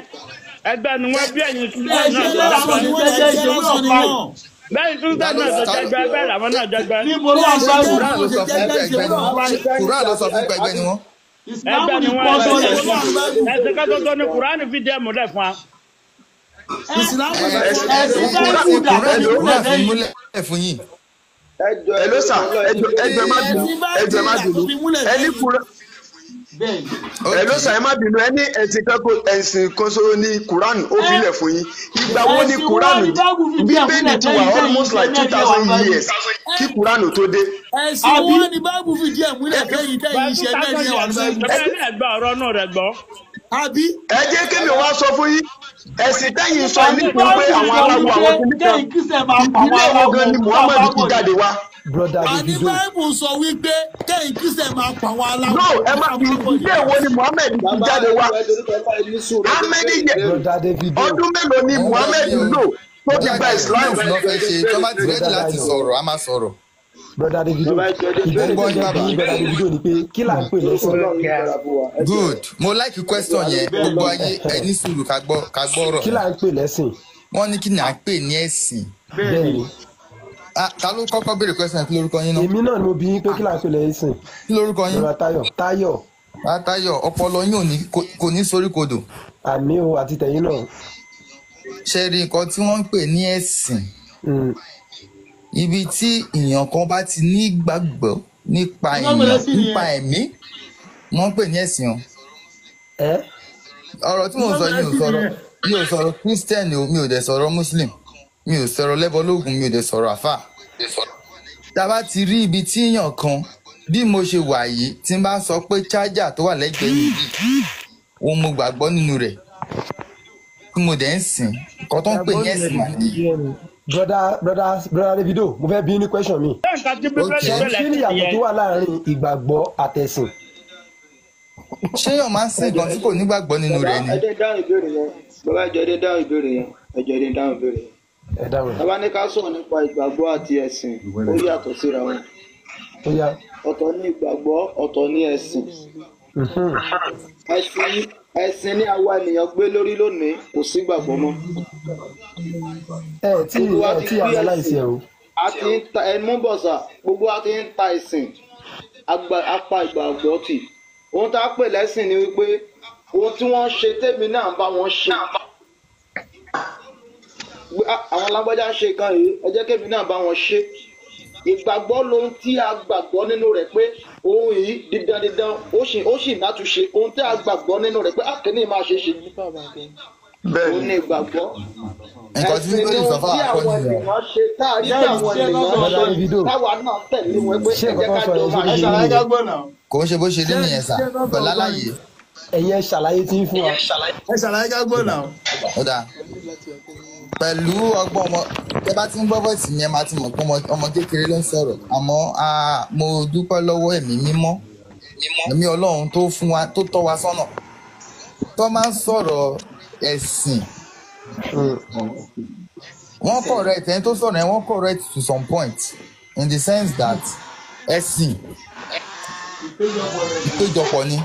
ẹgbẹ́ ni wọ́n bí ẹ̀yin tún náà lásán ni wọ́n jẹ́ lásán ni wọ́n. Bẹ́ẹ̀ tún náà tó jẹgbẹ́ bẹ́ẹ̀ làwọn náà jẹgbẹ́. níbo ló ń bá Kùrán ló sọ fún ẹgbẹ́ ni wọ́n Kùrán ló sọ fún ẹgbẹ́ ni wọ́n ẹgbẹ́ ni fi múlẹ̀ fún wa. ìsìlámù fi múlẹ̀ fún yín. Ẹjọ má bínú. Ẹjọ má. Ẹni kura. Ni. Hello sir ẹ má bínú. Ẹni ẹ̀sìn kan kò ẹ̀sìn kan ṣoṣo ní Quran ó filẹ̀ fún yín. Ìgbà wo ni Quran Bíbélì ti wà almost like two thousand years kí Quran tó dé. ẹ̀sìn wọn ni báàbù fi díẹ̀ múlẹ̀ kẹ́yìn tẹ́yìn iṣẹ́ bẹ́ẹ̀ ni wà lọ́wọ́. bẹ́ẹ̀ ni ẹgbẹ́ ọ̀rọ̀ náà rẹ̀ gbọ́. àbí. Ẹ jẹ́ kémi wá sọ fún yín. Ẹ̀sìn tẹ́yìn sọ nípa pé àwọn aláwọ̀ àwọn kẹ́yìn pa Ìdílé wo gan ni Muhammad ti jáde wá? Broda àní davido. Báìbù sọ wípé kẹ́yìn kìsẹ̀ máa pa àwọn aláwọ̀. No, ẹ má ìdílé wo ni Muhammad ti jáde wá? Amẹ́ni yẹ ọdún mélòó ni Muhammad lò tó ti gba Islam? bá ti rẹ́dí láti sọ̀rọ̀ a máa sọ̀rọ̀. Broda davido ìbéèrè tó jẹ́ bí broda davido ni pé kí là ń pè lẹ́sìn good. Mo like question yẹn. Gbogbo ayé ẹ ní sùúrù ká gbọ́ ọ̀rọ̀. Kí là ń pè lẹ́sìn? Wọ́n ní kí ni à ń pè ní ẹ̀sìn? Bẹ́ẹ̀ ni ta ló kọ́kọ́ béèrè question kí lórúkọ yín náà? Èmi náà ni mo bí yín pé kí là ń pè lẹ́sìn kí lórúkọ yín? Broda tayo tayo látayọ̀ ọpọlọ yín ò ní kò- ní sórí kodò. Àmì o àti tẹ̀yìn náà. Ṣe rí nǹkan tí wọ́n ń pè ní ẹ̀sìn? Mm. ibi tí èèyàn kan bá ti ní gbàgbọ́ nípa èèyàn nípa ẹ̀mí wọ́n ń pè ní ẹ̀sìn o. Ọ̀rọ̀ tí ń sọ yìí ò sọ̀rọ̀ mi ò sọ̀rọ̀ christian mi ò dẹ̀ sọ̀rọ̀ muslim mi ò sọ̀rọ̀ lẹ́bọ̀lógún mi ò dẹ̀ sọ̀rọ̀ àfà. tá a bá ti rí ibi tí èèyàn kan bí mo ṣe wà yìí tí n bá sọ pé chájà tó wà lẹ́gbẹ̀ẹ́ mi yìí òun mo gbàgbọ́ nínú rẹ̀ tí mo dẹ̀ ń sìn nǹkan tó ń pè ní ẹ̀sìn mà nìyí. broda broda broda davido mo fẹ́ bí ní question mi lẹ̀ kí ni ìyàtọ̀ tó wà láàárín ìgbàgbọ́ àtẹ̀sìn ṣé èèyàn máa ń sìn gan tí kò nígbàgbọ́ nínú rẹ̀ ni. ẹjẹ dáhùn ìbéèrè yẹn ìjọ ẹjẹ dáhùn ìbéèrè yẹn ẹjọ ẹjẹ dáhùn ìbéèrè yẹn. Bàbá ní ká sọ̀rọ̀ nípa ìgbàgbọ́ àti ẹ̀sìn ó yàtọ̀ síra wọn. Ọ̀tọ̀ ní ìgbàgbọ́ ọ̀tọ̀ ní ẹ̀sìn. Ẹ̀sìn ẹ̀sìn ní àwa ènìyàn gbé lórí lónìí kò sí gbàgbọ́ mọ́. ẹ tí ẹ tí analyse ẹ o. a ti ń ta ẹ mú bọ̀sà gbogbo a ti ń ta ẹ̀sìn. Apá ìgbàgbọ́ tì. Ohun tá a pè lẹ́sìn ni wípé ohun tí wọ́n ṣe tèmi náà bá wọn ṣe àwọn lágbájá ṣe kan yìí ẹ jẹ́ kémi náà bá wọn ṣe. Ìgbàgbọ́ lohun tí a gbàgbọ́ nínú rẹ̀ pé ohun yìí dídán dídán ó sì ó sì látúnṣe ohun tí a gbàgbọ́ nínú rẹ̀ pé àkíní máa ṣe ṣe? Òun ni ìgbàgbọ́. Bíbélì sọ fún tí àwọn ènìyàn ṣe táàrí tí àwọn ènìyàn ṣe táwa náà tẹ̀lé wọn pé ẹ jẹ́ ká jọ máa ṣe. kò ń ṣe bó ṣe rí nìyẹn sà pẹ̀lú àlàyé ẹ̀yin ẹ ṣàlàyé tí ń fún wa. ẹ ṣàlàyé. Ká gbọ́ náà. ó dáa. Pẹ̀lú ọgbọ́n ọmọ tẹ bá ti ń gbọ́ bọ́ọ̀sì yẹn máa ti mọ̀ pé ọmọ- kékeré ló ń sọ̀rọ̀. Àmọ́ ah, mo dúpẹ́ lọ́wọ́ ẹ̀mí mímọ́. Ẹ̀mí ọlọ́run tó fún wa tó tọ́ wa sọ́nà. Tó máa ń sọ̀rọ̀ ẹ̀sìn. Wọ́n correct ẹni tó sọ̀rọ̀ yẹn wọ́n correct to some point. In the sense that ẹ̀sìn. Ìpéjọpọ̀ ni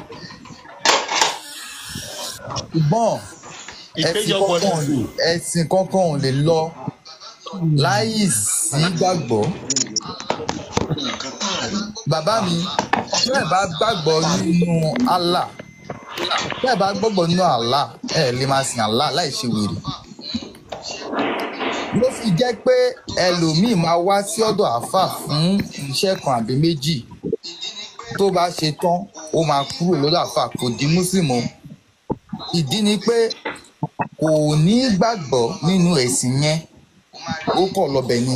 ṣùgbọ́n ẹ̀sìn kankan ò lè lọ láìsí gbàgbọ́. Bàbá mi, bẹ́ẹ̀ bá gbàgbọ́ nínú Allah, bẹ́ẹ̀ bá gbàgbọ́ nínú Allah, ẹ lè máa sìn Allah láì ṣe wèrè. Ló fi jẹ́ pé ẹlòmíì máa wá sí ọ̀dọ̀ àáfà fún iṣẹ́ kan àbí méjì. Tó bá ṣe tán, ó máa kúrò lọ́dọ̀ àáfà kò di Mùsùlùmí. Ìdí ni pé kò ní gbàgbọ́ nínú ẹ̀sìn yẹn. Ó kọ̀ lọ́bẹ̀ ni.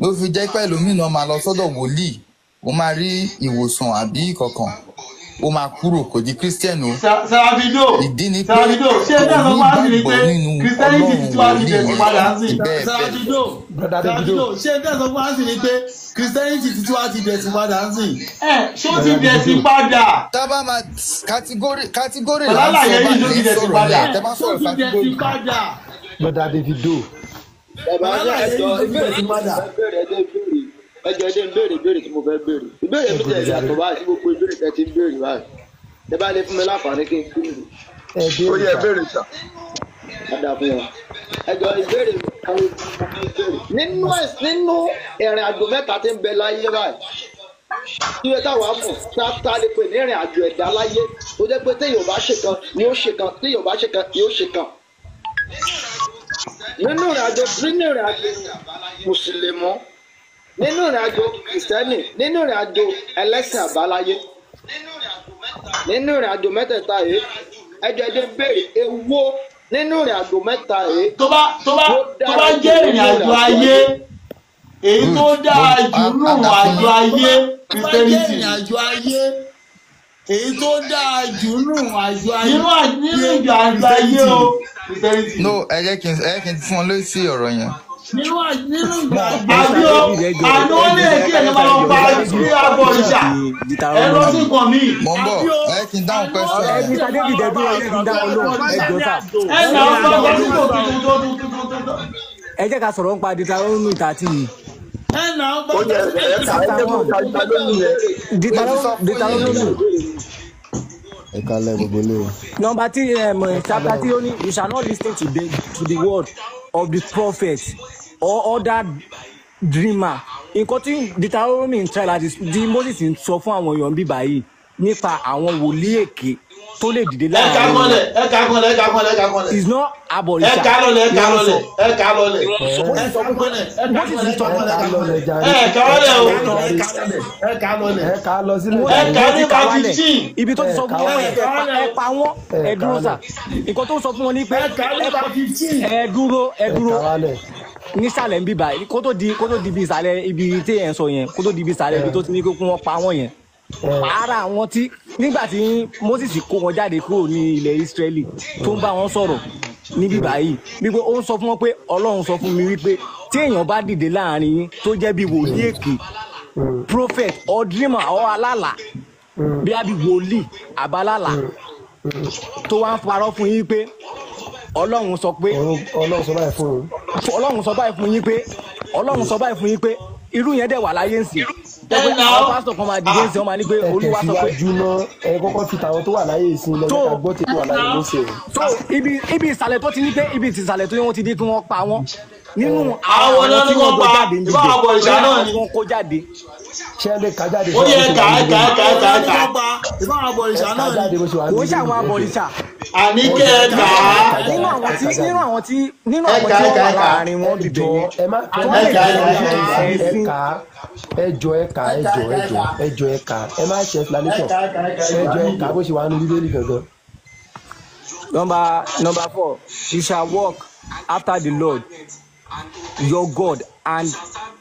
Ló fi jẹ́ pé ẹlòmíràn máa lọ sọ́dọ̀ wòlíì ó máa rí ìwòsàn àbí kankan ó máa kúrò kò di christian o. Sàràbìdò ìdí ni pé sàràbìdò ṣé bẹ́ẹ̀ ló ní máa ń rí pé nínú christianity ti wá ti ọlọ́run dẹ̀sí padà ń bẹ́ẹ̀ sàràdìdò sàràdìdò ṣé tẹ̀sán fún wa sì ni pé christianity ti wá ti dẹ̀sìn padà ń sìn. ẹ ṣó ti dẹ̀sí padà. tábà máa kàtígórì kàtígórì là ń Ọlálàyé sọ yìí ló bá ti lè dẹ̀sí sọ̀rọ̀ padà. yẹn tẹ́ bá sọ̀rọ̀ kàtígórì padà. lọ́dà davido. bàbá ẹjọ yìí ló ti ìbéèrè tí mo padà. fẹ́ béèrè ìbéèrè ìbéèrè ìbéèrè tí mo fẹ́ béèrè ìbéèrè mi tẹ̀ yàtọ̀ báyìí sí gbogbo ìbéèrè tẹ̀ ti ń béèrè báyìí ẹ bá lè fún mi láǹfààní kí n béèrè. ẹ ó yẹ béèrè sà. Ada fún wọn. Ẹjọ́ ìbéèrè mi kan ìbéèrè. Nínú nínú ìrìn àjò mẹ́ta tí ń bẹ láyé báyìí. Tí ẹ táwa mọ̀ tá tá a lè pè ní ìrìn àjò ẹ̀dá láyé tó jẹ́ pé téèyàn bá ṣe kan ni ó ṣe kan téèyàn bá ṣe kan ni ó ṣe kan. Nínú ìrìn àjò nínú ìrìn àjò Mùsùlùmọ́ nínú ìrìn àjò Kìrìsìtẹ́nì nínú ìrìn àjò ẹlẹ́sìn àbáláyé nínú ìrìn àjò mẹ́tẹ̀ẹ̀ta yìí ẹjọ́ ẹjọ́ béèrè èwo nínú ìrìn àjò mẹ́ta yìí. tó bá tó bá tó bá jẹ́ ìrìn àjò ayé èyí tó dáa jù nù àjò ayé christianity èyí tó dáa jù nù àjò ayé. nínú nínú àjò ayé o christianity. no ẹ jẹ́ kí n ẹ jẹ́ kí n fún ọ lóṣì ọ̀rọ̀ yẹn nínú nínú àná ó lè kí ẹ̀yẹ́ máa lọ pa sí abọ́ ìṣà ẹ lọ sí nǹkan míì. mo ń bọ̀ ẹ dáhùn question ẹ mr david ẹ dúró ẹ lóhùn jọ nà ó sọ tuntun jẹ́ ká sọ̀rọ̀ nípa deuteronomy thirty yìí. ẹ nà ó yẹ ẹ ẹ jẹ́ kó ka ìta lónìí yẹn. Deuteronomy- deuteronomy ẹ kalẹ̀ gbogbo ilé o. three um, chapter three ó ní you shall not lis ten to the to the word of the prophet or other dreamer nǹkan tí deuteronomy ń try láti di moses ń sọ fún àwọn èèyàn bíbá yìí nípa àwọn wòlíì tó lè dìde láàárín kọ́lẹ̀ ẹ ká kọ́lẹ̀ ẹ ká kọ́lẹ̀ ẹ ká kọ́lẹ̀. is not ẹ abolition. ká lọlẹ̀ ẹ ká lọlẹ̀ ẹ ká lọlẹ̀. ẹ sọ fún pẹ́lẹ̀ ẹ ká moses ń sọ lọlẹ̀ fún ẹ ká lọlẹ̀ o. ẹ ká lọlẹ̀ ẹ ká lọlẹ̀. ẹ ká lọ sílé ẹ ká ní wálẹ̀ fifteen. ibi tó ti sọ fún wọn ẹ pa- wọn ẹ dúró sà nǹkan tó sọ fún wọn ni pé ẹ dúró ẹ dúró nísàlẹ̀ ń bíbá kó tó di ibi ìsàlẹ̀ ibi tí ẹ̀ ń sọ yẹn kó tó di ibi ìsàlẹ̀ ibi tó ti ní kó kún wọn pa wọn yẹn ara àwọn tí nígbà tí moses kó wọn jáde kúrò ní ilẹ̀ israeli tó ń bá wọn sọ̀rọ̀ ní bíbá yìí wípé ó ń sọ fún wọn pé ọlọ́run sọ fún mi wípé tí èèyàn bá dìde láàárín yín tó jẹ́ bí wòlíì èké prophet or dreamer or alálà bí a bí wòlíì àbálàlà tó wá ń parọ́ fún yín pé ọlọ́run sọ pé ọlọ́run sọ báyìí fún un. ọlọ́run sọ báyìí fún yín pé ọlọ́run sọ báyìí fún yín pé irú yẹn dẹ̀ wà láyé nsìn ẹ nà àwọn pásítọ̀ kan máa dìde sí wọn máa ní pé ẹ olúwa sọ pé tẹ̀síwájú náà ẹ kọ́kọ́ fi tàwọn tó wà láyé ìsìn lẹ́yìn Tó- ká gbọ́ tí tó wà láyé ló ṣe. so ibi ibi ìsàlẹ̀ tó ti ní pé ibi ìsàlẹ̀ tó yẹ wọ́n ti dé kí wọ́n pa wọ́n nínú Àwọn àwọn náà tí ní wọ́n wọ́n gbọ́ pa, jáde níbi ìbá àwọn bọ̀rìṣà náà ni. tí wọ́n kó jáde. Ṣé ẹ lè ká jáde ó yẹ ká ká ká ká ká ìbáwọn abọ̀rìṣà náà ni. kò ṣe àwọn abọ̀rìṣà àní kẹ́ ẹ ká nínú àwọn tí nínú àwọn tí nínú àwọn tí wọ́n wà láàárín wọn bìbẹ̀ yẹn ẹ má tó ẹ lè ká, ẹ ká, ẹ jọ ẹ ká ẹ jọ ẹ jọ ẹ jọ ẹ ká ẹ má ṣe explanation ẹ jọ ẹ ká bó ṣe wà nínú bíbélì gangan. number number four you shall walk after the lord your god and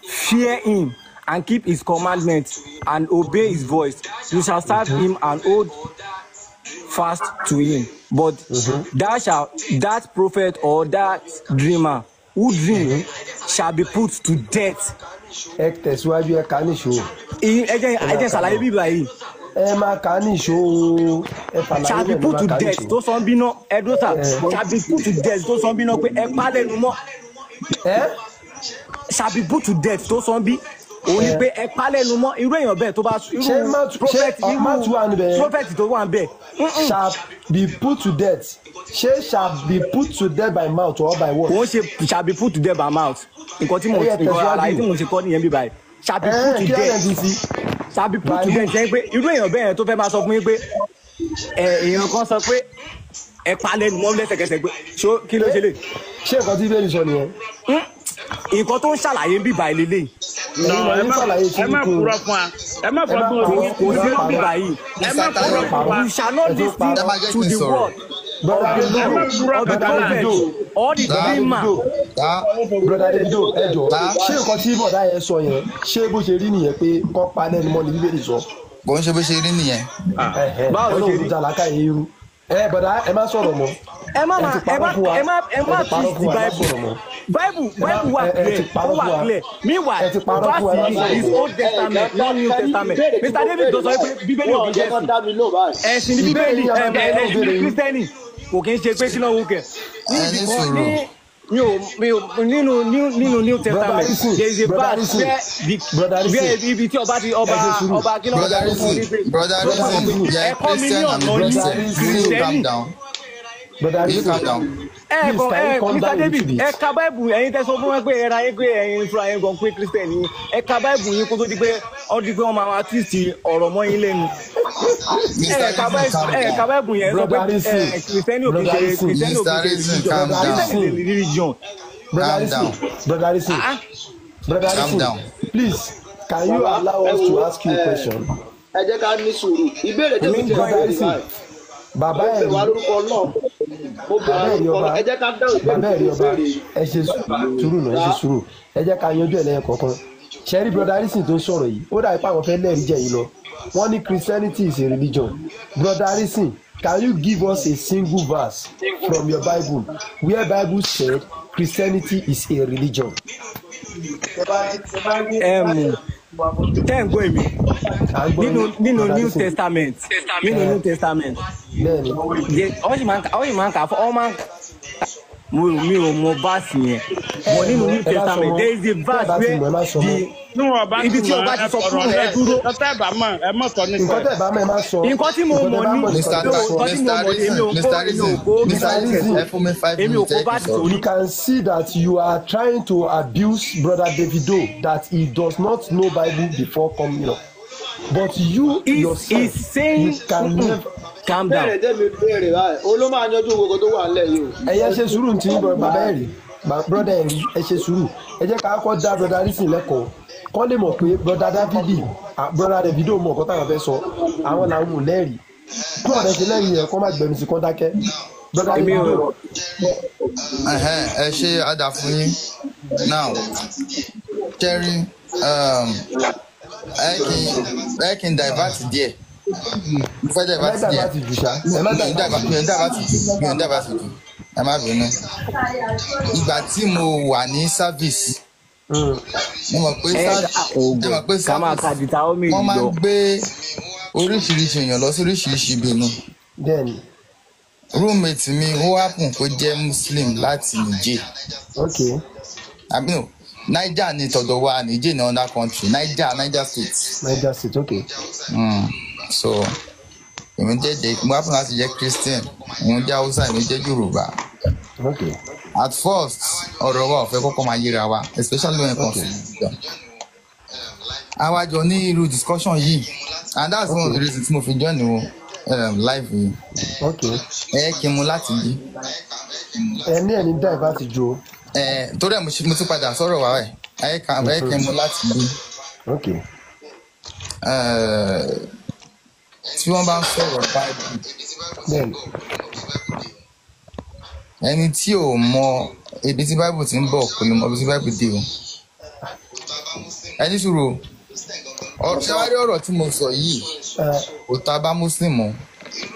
fear him and keep his commandments and obey his voice. You shall serve him and hold fast to him. But thou shall that prophet or that dreamer who dream shall be put to death. ẹ tẹ̀síwájú ẹ ká níṣó ẹ jẹ́ ẹ jẹ́ ṣàlàyé yìí. ẹ má ká níṣó ẹ fàlàyé shall be put to death. tó sọ ń bínú ẹdún sà Eh. shall be put to death. Tó sọ ń bínú pé ẹ pa lẹ́nu mọ́. Shall be put to death. Tó sọ ń bí òun ni Eh. pé ẹ pa lẹ́nu mọ́ irú èèyàn bẹ́ẹ̀ tó bá irú prophet irú prophet tó wà Mm-mm. shall be put to death. Ṣé shall be put to death by mouth or by word. kò ṣe shall be put to death by mouth. Nǹkan tí mo àlàyé tí mo ṣe kọ́ nìyẹn bí báyìí. Shall be put ẹ to death. ti shall be put to death. Ṣe pé irú èèyàn bẹ́ẹ̀ tó fẹ́ máa sọ fún yín pé ẹ èèyàn kan sọ pé ẹ pa lẹ́nu mọ́ lẹ́sẹ̀kẹsẹ̀ pé kí ló ṣe lè? Ṣé nǹkan tí bẹ́ẹ̀ sọ nìyẹn. nǹkan tó ń ṣàlàyé bíbá ilé Ẹ̀yin ẹ ní má kúrọ fún wa. Ẹ má fọdún parọ́, òní kò sí bíbá yìí. ẹ má kúrọ fún wa. You shall not lis ten to the word brother davido brother davido or the davido Tá? brother davido ẹ jọ. Ṣé nǹkan tí bọ̀dá yẹn sọ yẹn ṣé bó ṣe rí nìyẹn pé kọ́ pa mọ́ ni bíbélì sọ. bó ń ṣe bó ṣe rí nìyẹn. Báwo ló jà láká yìí rú. ẹ bọ̀dá ẹ má sọ̀rọ̀ mọ́. ẹ má ẹ ma ti ẹ má fún wa. ẹ má ẹ má fún the wa bible. Bible bible wà clear ó wà clear. Meanwhile verse is old testament not new testament. mr. david tó sọ pé bíbélì ò kì í ṣe ẹ̀sìn. Ní bíbélì ẹ̀sìn kristẹni kò kì í ṣe pé kí ló ń wúkẹ̀ ní Ẹ ní mi ò mi ò nínú nínú new testament there is a brother, verse where the where ibi tí ọba ti ọba ọba kí ń brother sọ fún mi yẹ ẹ̀kọ́ mi ní ọ̀nà yìí. will you calm Kristẹni. Ẹ kọ can you ẹ calm mr david little bit? ẹ ka báìbù ẹ̀yin tẹ́ sọ fún wọn pé ẹ ra yín pé ẹ̀yin fúnra yín gan pé christian yín ẹ ka báìbù yín kó tó di pé ọ di pé wọn máa twist ọ̀rọ̀ mọ́ yín lẹ́nu ẹ ka mr reason báìbù calm ẹ ka down. báìbù yẹn sọ pé Brother Rizzi. ẹ kìrìsìtẹ́nì ò kì í Brother ṣe Rizzi. kìrìsìtẹ́nì ò kì í Mr. ṣe Rizzi, religion calm down. kìrìsìtẹ́nì is a religion. brother Calm listen down. brother listen brother Calm listen down. please can you allow us to ask you a question. ẹ jẹ́ ká ní sùúrù ìbéèrè tẹ̀ brother béèrè listen báyìí bàbá ẹ̀ rí bàbá ẹ̀ rí ọba. Bàbá ẹ̀ rí ọba. ẹ ṣe sùúrù náà ẹ ṣe sùúrù. Ẹ jẹ́ ká yanjú ẹ̀ lẹ́yìn kọ̀ọ̀kan ṣẹ́rí brother listen tó sọ̀rọ̀ yìí? Ó dàbí pé àwọn fẹ́ lẹ́rìí jẹ́ yìí lọ. Wọ́n ní christianity is a religion. Brother listen can you give us a single verse from your bible where bible said christianity is a religion. ẹm, tẹ́ ń gbọ́ èmi. Nínú new testament. Nínú new testament. Ọ sì máa ń kà fún ọ máa ń kà mi ò mọ báàsì yẹn. But nínú new testament there is a verse where the ibi tí ọba ti sọ fún ẹ dúró. Nǹkan tẹ́ bá mọ̀ ẹ má sọ. Nǹkan tí mo mọ̀ ní nǹkan tí mo mr mọ̀ ní èmi ò mr. kó èmi ò kó èmi ò kó báàsì sọ̀rọ̀. torí you can see that you are trying to abuse brother davido that he does not know bible before coming up but you He's- yourself he's saying- you can never calm down. béèrè tèmi béèrè báyìí. Ó ló máa yanjú gbogbo tó wà nílẹ̀ yìí o. ẹyẹ ṣe sùúrù tí bàbá ẹ rí. Brother ẹ rí ẹ ṣe sùúrù. Ẹ jẹ́ ká kọ́ dá brother listen lẹ́kọ̀ọ́. Kọ́ lè mọ̀ pé brother davidi brother davido mọ̀ nǹkan táwọn fẹ́ sọ. Àwọn làwọn ò lẹ́rìí. Kí ọ̀rẹ́ ṣe lẹ́rìí yẹn kọ́ má gbẹ̀mí sí kọ́ dákẹ́. Ò davido Ẹhẹ́n, ẹ ṣe àdá fún yín. Now jerry um, ẹ kì í ẹ kì í divert díẹ̀. Mo fẹ́ divert díẹ̀. mi ò dàgbà divert jù mi ò divert jù. Ẹ má bínú. Ìgbà tí mo wà ní service mo mọ̀ pé service wọ́n máa ń gbé oríṣiríṣi èèyàn lọ sí oríṣiríṣi ibi ni. Roommate mi ó happen kó jẹ́ muslim láti niger. Ok àbí no niger ní tọ̀dọ̀ wa niger ní other country niger niger state. niger state ok. Mm. so èmi jẹ́ jẹ́ mo happen láti jẹ́ christian èmi jẹ́ hausa èmi jẹ́ yorùbá. ok. at first ọ̀rọ̀ wa ò fẹ́ kọ́kọ́ máa yíra wa especially when it comes to religion. àwa jọ ní irú discussion yìí and that's one of the reasons tí mo fi join o um, live yìí. ok. ẹ kí n mu láti bí. ẹ ní ẹni divert jo. ẹ torí ẹ mo ṣe- mo tún padà sọ̀rọ̀ wa ẹ̀ ẹ kí n mu láti bí. ok. Eh, tí wọ́n bá ń sọ̀rọ̀ báyìí ẹni tí ò mọ ibi tí bible ti ń bọ̀ kò lè mọ ibi tí bible dé o. Ẹni sùúrù o. Ọ̀rọ̀ ṣáwárí ọ̀rọ̀ tí mo sọ yìí? Kò ta bá muslim o.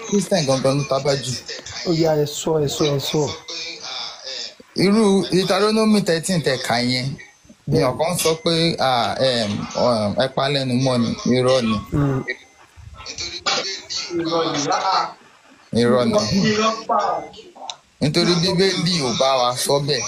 Christian gangan ló ta bá jù. Ó yá ẹ sọ ẹ sọ ẹ sọ. Irú deuteronomy thirteen tẹ̀ka yẹn èèyàn kan sọ pé um, ẹ pa lẹ́nu mọ́ ni irọ́ ni. Irọ́ ni. Nítorí bíbélì ò bá wa sọ bẹ́ẹ̀